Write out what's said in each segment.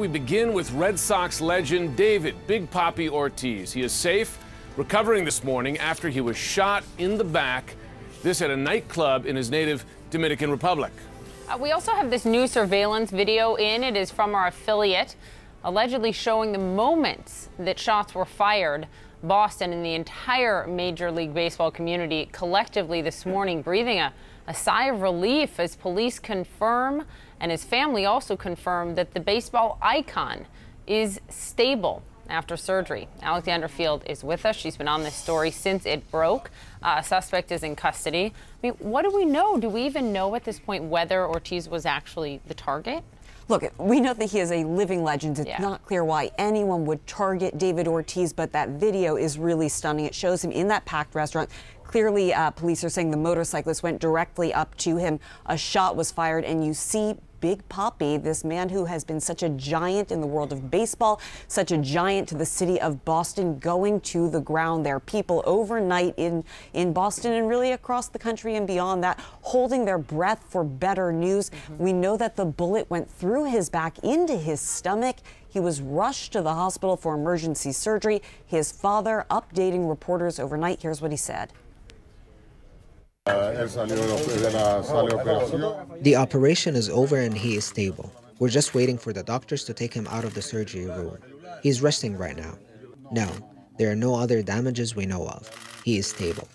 We begin with Red Sox legend David Big Papi Ortiz. He is safe, recovering this morning after he was shot in the back. This at a nightclub in his native Dominican Republic. Uh, we also have this new surveillance video in. It is from our affiliate, allegedly showing the moments that shots were fired. Boston and the entire Major League Baseball community collectively this morning breathing a, a sigh of relief as police confirm and his family also confirmed that the baseball icon is stable after surgery. Alexandra Field is with us. She's been on this story since it broke. Uh, suspect is in custody. I mean, what do we know? Do we even know at this point whether Ortiz was actually the target? Look, we know that he is a living legend. It's Yeah. not clear why anyone would target David Ortiz, but that video is really stunning. It shows him in that packed restaurant. Clearly, uh, police are saying the motorcyclist went directly up to him. A shot was fired, and you see Big Papi, this man who has been such a giant in the world of baseball, such a giant to the city of Boston, going to the ground there. People overnight in, in Boston and really across the country and beyond that, holding their breath for better news. We know that the bullet went through his back into his stomach. He was rushed to the hospital for emergency surgery. His father updating reporters overnight. Here's what he said. The operation is over and he is stable. We're just waiting for the doctors to take him out of the surgery room. He's resting right now. No, there are no other damages we know of. He is stable.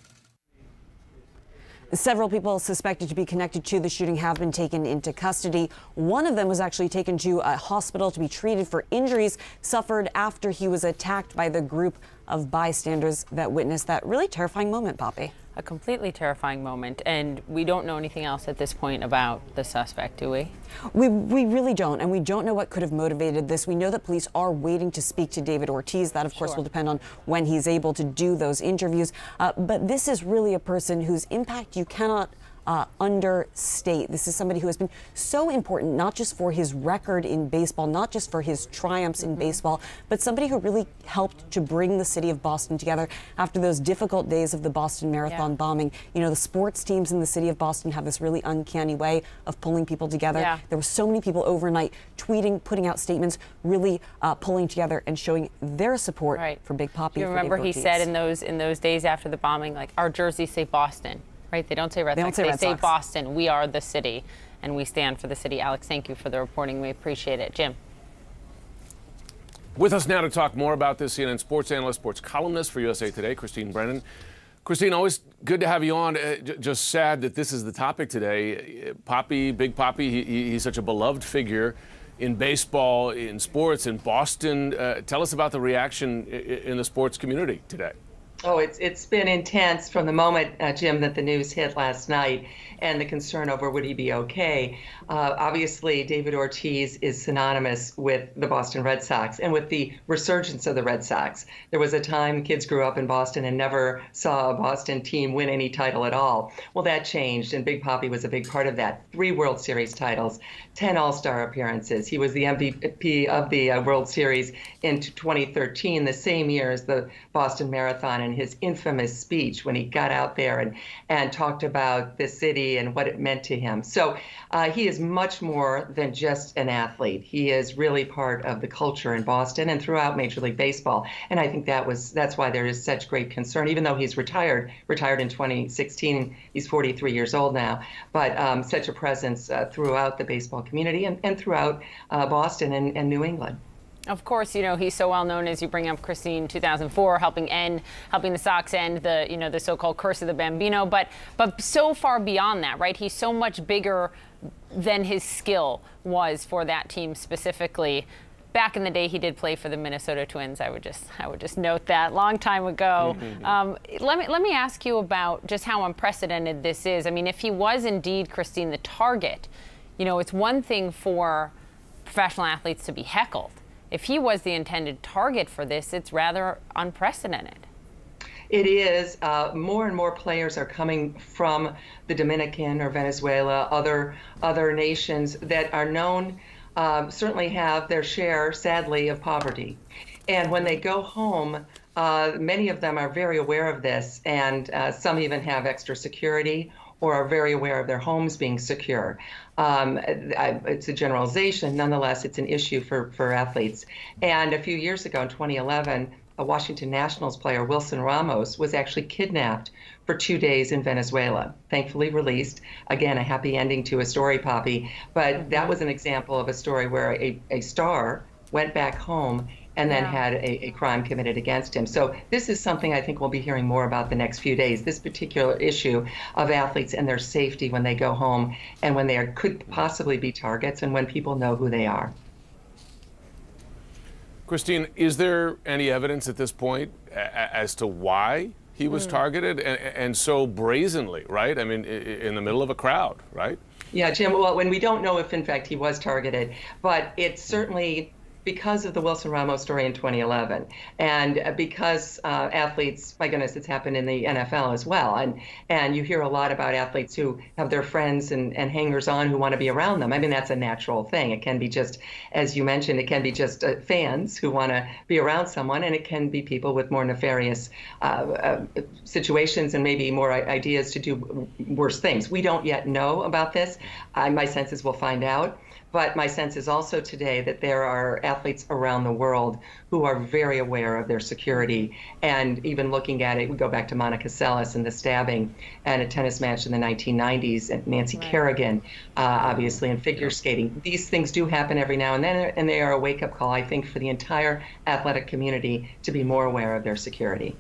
Several people suspected to be connected to the shooting have been taken into custody. One of them was actually taken to a hospital to be treated for injuries suffered after he was attacked by the group of bystanders that witnessed that really terrifying moment, Poppy. A completely terrifying moment, and we don't know anything else at this point about the suspect, do we? We, we really don't, and we don't know what could have motivated this. We know that police are waiting to speak to David Ortiz. That, of course, Sure. will depend on when he's able to do those interviews. Uh, but this is really a person whose impact you cannot. Uh, understate. This is somebody who has been so important, not just for his record in baseball, not just for his triumphs in baseball, but somebody who really helped to bring the city of Boston together after those difficult days of the Boston Marathon Yeah. bombing. You know, the sports teams in the city of Boston have this really uncanny way of pulling people together. Yeah. There were so many people overnight tweeting, putting out statements, really uh, pulling together and showing their support Right. for Big Papi. You remember he said in those in those days after the bombing, like our jerseys say Boston, right? They don't say Red They Sox. don't say they Red say Sox. Boston. We are the city, and we stand for the city. Alex, thank you for the reporting. We appreciate it, Jim. With us now to talk more about this, CNN sports analyst, sports columnist for USA Today, Christine Brennan. Christine, always good to have you on. Uh, j- just sad that this is the topic today. Uh, Poppy, Big Papi, he, he- he's such a beloved figure in baseball, in sports, in Boston. Uh, tell us about the reaction i- i- in the sports community today. Oh, it's it's been intense from the moment, uh, Jim, that the news hit last night, and the concern over would he be okay. Uh, obviously, David Ortiz is synonymous with the Boston Red Sox and with the resurgence of the Red Sox. There was a time kids grew up in Boston and never saw a Boston team win any title at all. Well, that changed, and Big Papi was a big part of that. Three World Series titles, 10 All Star appearances. He was the MVP of the uh, World Series in 2013, the same year as the Boston Marathon, and his infamous speech when he got out there and, and talked about the city and what it meant to him. So uh, he is much more than just an athlete. He is really part of the culture in Boston and throughout Major League Baseball. And I think that was that's why there is such great concern, even though he's retired, retired in 2016. He's 43 years old now, but um, such a presence uh, throughout the baseball community and, and throughout uh, Boston and, and New England. Of course, you know he's so well known as you bring up Christine 2004, helping end, helping the Sox end the you know the so-called curse of the Bambino. But but so far beyond that, right? He's so much bigger than his skill was for that team specifically. Back in the day, he did play for the Minnesota Twins. I would just I would just note that long time ago. Um, let me let me ask you about just how unprecedented this is. I mean, if he was indeed Christine the target, you know, it's one thing for professional athletes to be heckled. If he was the intended target for this, it's rather unprecedented. It is. Uh, more and more players are coming from the Dominican or Venezuela, other other nations that are known, um, certainly have their share, sadly, of poverty. And when they go home, uh, many of them are very aware of this, and uh, some even have extra security or are very aware of their homes being secure. Um, it's a generalization. Nonetheless, it's an issue for, for athletes. And a few years ago, in 2011, a Washington Nationals player, Wilson Ramos, was actually kidnapped for two days in Venezuela. Thankfully released. Again, a happy ending to a story, Poppy. But that was an example of a story where a, a star went back home and then yeah. had a, a, crime committed against him. So this is something I think we'll be hearing more about the next few days. This particular issue of athletes and their safety when they go home and when they are, could possibly be targets and when people know who they are. Christine, is there any evidence at this point as to why he was mm. targeted and, and, so brazenly, right? I mean, in the middle of a crowd, right? Yeah, Jim. Well, when we don't know if, in fact, he was targeted, but it's certainly because of the Wilson Ramos story in 2011, and uh, because uh, athletes, my goodness, it's happened in the NFL as well, and and you hear a lot about athletes who have their friends and, and hangers on who want to be around them. I mean, that's a natural thing. It can be just, as you mentioned, it can be just uh, fans who want to be around someone, and it can be people with more nefarious uh, uh situations and maybe more ideas to do worse things. We don't yet know about this. my sense is we'll find out. But my sense is also today that there are athletes around the world who are very aware of their security. And even looking at it, we go back to Monica Seles and the stabbing and a tennis match in the 1990s, and Nancy right. Kerrigan, uh, obviously, and figure skating. These things do happen every now and then, and they are a wake up call, I think, for the entire athletic community to be more aware of their security.